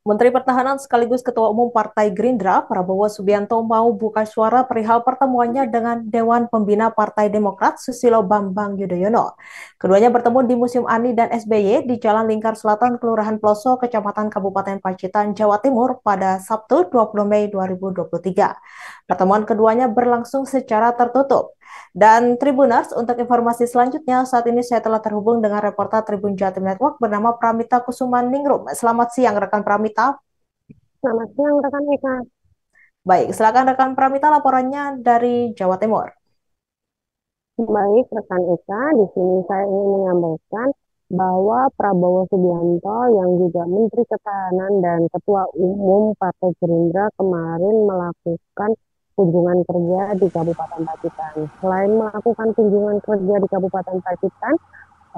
Menteri Pertahanan sekaligus Ketua Umum Partai Gerindra, Prabowo Subianto mau buka suara perihal pertemuannya dengan Dewan Pembina Partai Demokrat Susilo Bambang Yudhoyono. Keduanya bertemu di Museum Ani dan SBY di Jalan Lingkar Selatan, Kelurahan Ploso, Kecamatan Kabupaten Pacitan, Jawa Timur pada Sabtu 20 Mei 2023. Pertemuan keduanya berlangsung secara tertutup. Dan Tribuners, untuk informasi selanjutnya, saat ini saya telah terhubung dengan reporter Tribun Jatim Network bernama Pramita Kusuman Ningrum. Selamat siang, rekan Pramita. Selamat siang, rekan Eka. Baik, silakan rekan Pramita laporannya dari Jawa Timur. Baik, rekan Eka, di sini saya ingin menyampaikan bahwa Prabowo Subianto yang juga Menteri Ketahanan dan Ketua Umum Partai Gerindra kemarin melakukan kunjungan kerja di Kabupaten Pacitan. Selain melakukan kunjungan kerja di Kabupaten Pacitan,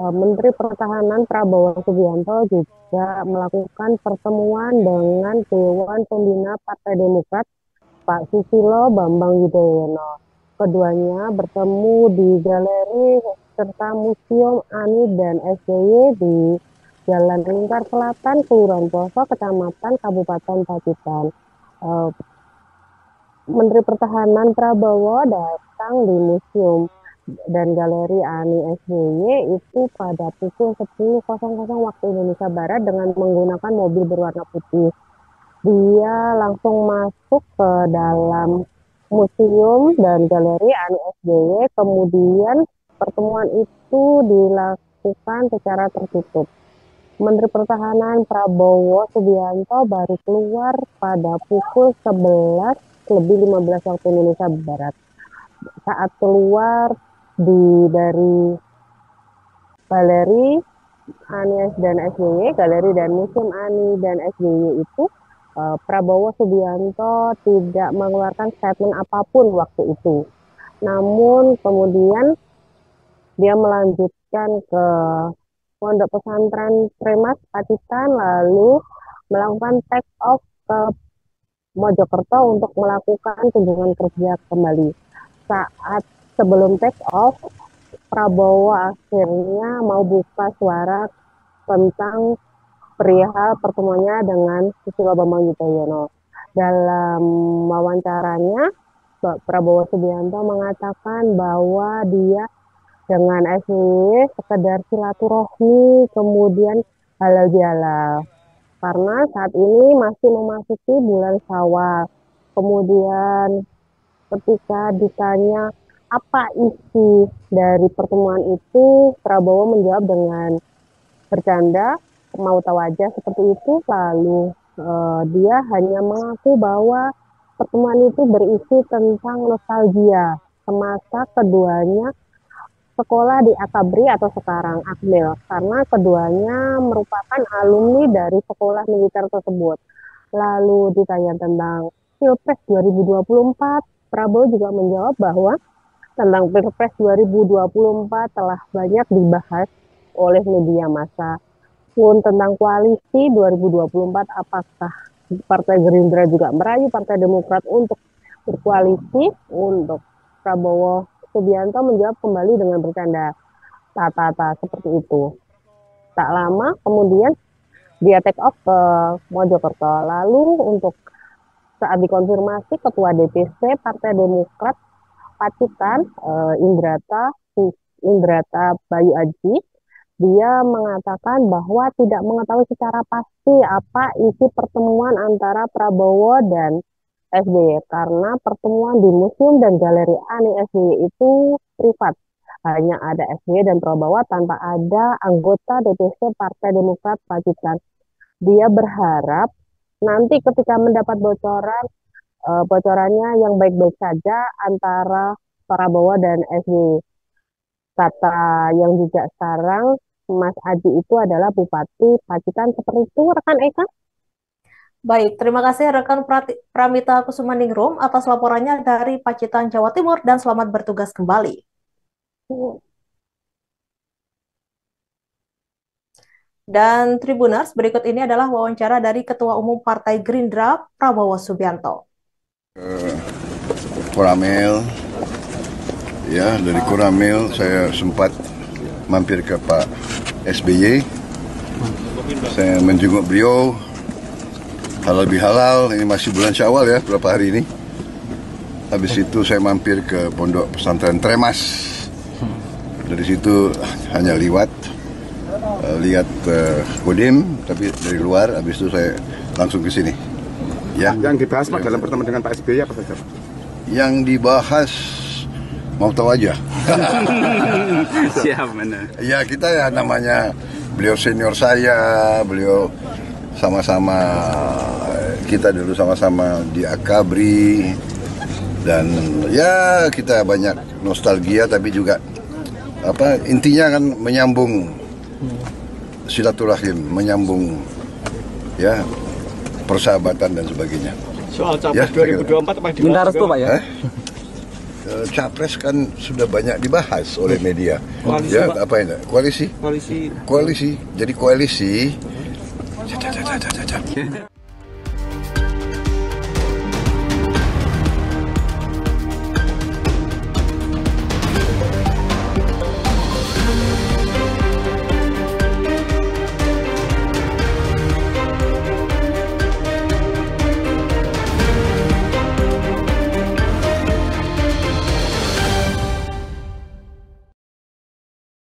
eh, Menteri Pertahanan Prabowo Subianto juga melakukan pertemuan dengan Dewan Pembina Partai Demokrat Pak Susilo Bambang Yudhoyono. Keduanya bertemu di galeri serta Museum Ani dan SBY di Jalan Lingkar Selatan, Kelurahan Poso, Kecamatan Kabupaten Pacitan. Menteri Pertahanan Prabowo datang di museum dan galeri Ani SBY itu pada pukul 10.00 waktu Indonesia Barat dengan menggunakan mobil berwarna putih. Dia langsung masuk ke dalam museum dan galeri Ani SBY, kemudian pertemuan itu dilakukan secara tertutup. Menteri Pertahanan Prabowo Subianto baru keluar pada pukul 11 lebih 15 waktu Indonesia Barat. Saat keluar di dari galeri Anies dan SBY, galeri dan museum Ani dan SBY itu uh, Prabowo Subianto tidak mengeluarkan statement apa pun waktu itu. Namun kemudian dia melanjutkan ke pondok pesantren Premas Pacitan lalu melakukan take off ke Mojokerto untuk melakukan kunjungan kerja kembali. Saat sebelum take off, Prabowo akhirnya mau buka suara tentang perihal pertemuannya dengan Susilo Bambang Yudhoyono. Dalam wawancaranya, Prabowo Subianto mengatakan bahwa dia dengan SBY sekedar silaturahmi, kemudian halal bihalal karena saat ini masih memasuki bulan Syawal. Kemudian ketika ditanya apa isi dari pertemuan itu, Prabowo menjawab dengan bercanda, mau tahu aja seperti itu. Lalu uh, dia hanya mengaku bahwa pertemuan itu berisi tentang nostalgia semasa keduanya sekolah di Akabri atau sekarang Akmil karena keduanya merupakan alumni dari sekolah militer tersebut. Lalu ditanya tentang Pilpres 2024, Prabowo juga menjawab bahwa tentang Pilpres 2024 telah banyak dibahas oleh media massa. Pun tentang koalisi 2024 apakah Partai Gerindra juga merayu Partai Demokrat untuk berkoalisi untuk Prabowo Subianto menjawab kembali dengan bercanda tata-tata seperti itu. Tak lama kemudian dia take off ke Mojokerto. Lalu untuk saat dikonfirmasi Ketua DPC Partai Demokrat Pacitan eh, Indrata Indrata Bayu Aji dia mengatakan bahwa tidak mengetahui secara pasti apa isi pertemuan antara Prabowo dan SBY karena pertemuan di museum dan galeri Ani SBY itu privat. Hanya ada SBY dan Prabowo tanpa ada anggota DPC Partai Demokrat Pacitan. Dia berharap nanti ketika mendapat bocoran, uh, bocorannya yang baik-baik saja antara Prabowo dan SBY. Kata yang juga sekarang Mas Aji itu adalah Bupati Pacitan seperti itu rekan Eka? Baik, terima kasih rekan Pramita Kusumaningrum atas laporannya dari Pacitan, Jawa Timur dan selamat bertugas kembali. Dan Tribuners, berikut ini adalah wawancara dari Ketua Umum Partai Gerindra, Prabowo Subianto. Kuramil, ya dari Kuramil saya sempat mampir ke Pak SBY, saya menjenguk beliau halal bihalal ini masih bulan Syawal ya beberapa hari ini. Habis itu saya mampir ke pondok pesantren Tremas. Dari situ hanya liwat eh, lihat eh, Kodim tapi dari luar. Habis itu saya langsung ke sini. Ya, Yang dibahas Pak dalam pertemuan dengan Pak SBY apa saja? Pak? yang dibahas mau tahu aja. Siap mana? Ya kita ya namanya beliau senior saya, beliau sama-sama kita dulu sama-sama di Akabri dan ya kita banyak nostalgia tapi juga apa intinya kan menyambung silaturahim, menyambung ya persahabatan dan sebagainya. Soal Ya, capres kira. 2024 apa Minta restu Pak ya? Eh? Eh, Capres kan sudah banyak dibahas oleh media. Koalisi, ya, Pak. apa ini? Koalisi? koalisi Koalisi. Jadi koalisi. じゃじゃじゃちゃゃちゃ。